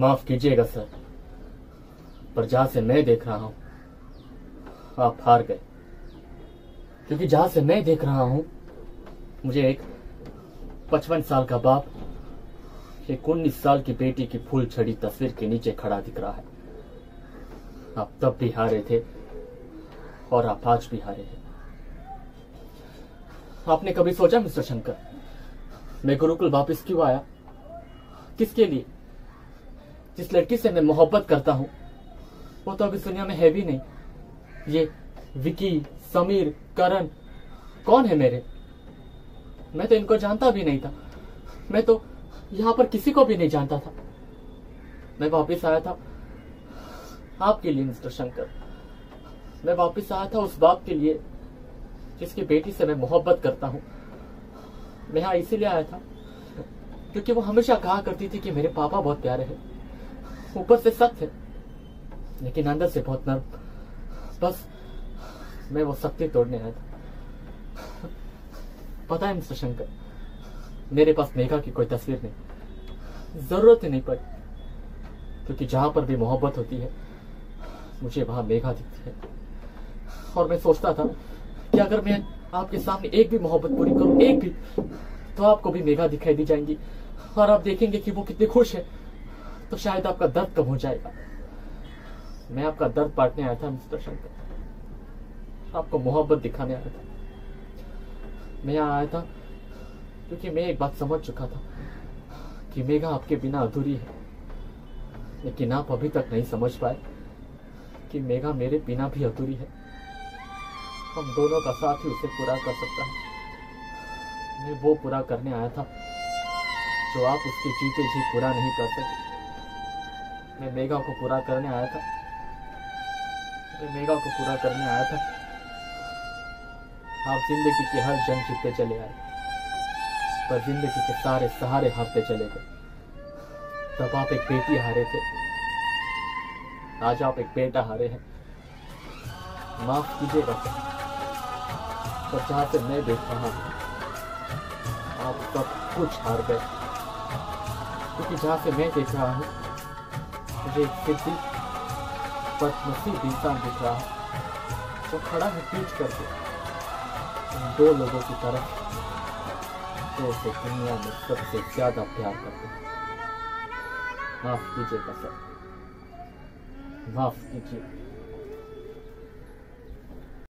माफ़ कीजिएगा, सर। पर जहाँ से मैं देख रहा हूँ, आप हार गए। क्योंकि जहाँ से मैं देख रहा हूँ, मुझे एक पचपन साल का बाप, एक उन्नीस साल की बेटी की फूल छड़ी तस्वीर के नीचे खड़ा दिख रहा है। आप तब भी हारे थे, और आप आज भी हारे हैं। आपने कभी सोचा, मिस्टर शंकर, मैं गुरुकुल वापस क्यों आया? किसके लिए? जिस लड़की से मैं मोहब्बत करता हूँ, वो तो अभी दुनिया में है भी नहीं। ये विकी, समीर, करण, कौन है मेरे? मैं तो इनको जानता भी नहीं था। मैं तो यहाँ पर किसी को भी नहीं जानता था। मैं वापस आया था आपके लिए, मिस्टर शंकर। मैं वापस आया था उस बाप के लिए, जिसकी बेटी से मैं मोहब्बत करता हूँ। मैं यहाँ इसीलिए आया था क्योंकि वो हमेशा कहा करती थी कि मेरे पापा बहुत प्यारे हैं। ऊपर से सख्त है। लेकिन अंदर से बहुत नर्म। बस, मैं वो सख्ती तोड़ने आया था। पता है, मिस्टर शंकर, मेरे पास मेघा की कोई तस्वीर नहीं। ज़रूरत ही नहीं पड़ी। क्योंकि जहाँ पर भी मोहब्बत होती है, मुझे वहाँ मेघा दिखती है। और मैं सोचता था कि अगर मैं आपके सामने एक भी मोहब्बत पूरी करूँ, एक भी तो आपको भी मेघा दिखाई दी जाएँगी। और आप देखेंगे कि वो कितनी खुश है। तो शायद आपका दर्द कम हो जाएगा। मैं आपका दर्द बांटने आया था, मिस्टर शंकर। आपको मोहब्बत दिखाने आया था। मैं यहाँ आया था क्योंकि मैं एक बात समझ चुका था कि मेघा आपके बिना अधूरी है। लेकिन आप अभी तक नहीं समझ पाए कि मेघा मेरे बिना भी अधूरी है। हम दोनों का साथ ही उसे पूरा कर सकता है। मैं वो पूरा करने आया था जो आप उसके जीते जी पूरा नहीं कर सके। मैं मेघा को पूरा करने आया था। मैं मेघा को पूरा करने आया था। आप ज़िंदगी की हर जंग जीतते चले आए। पर ज़िंदगी के सारे सहारे हारते चले गए। तब आप एक बेटी हारे थे। आज आप एक बेटा हारे हैं। माफ़ कीजिएगा। पर जहाँ से मैं देख रहा हूँ, आप सब कुछ हार गए। क्योंकि जहाँ से मैं देख रहा हूँ मुझे फिर भी बदनसीब इंसान दिख रहा है वो खड़ा है पीट करके दो लोगों की तरफ़ जो उसे दुनिया में सबसे ज़्यादा प्यार करते हैं। माफ़ कीजिएगा सर। माफ़ कीजिए।